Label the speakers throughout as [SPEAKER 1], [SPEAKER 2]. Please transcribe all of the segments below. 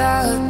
[SPEAKER 1] about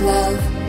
[SPEAKER 1] Love.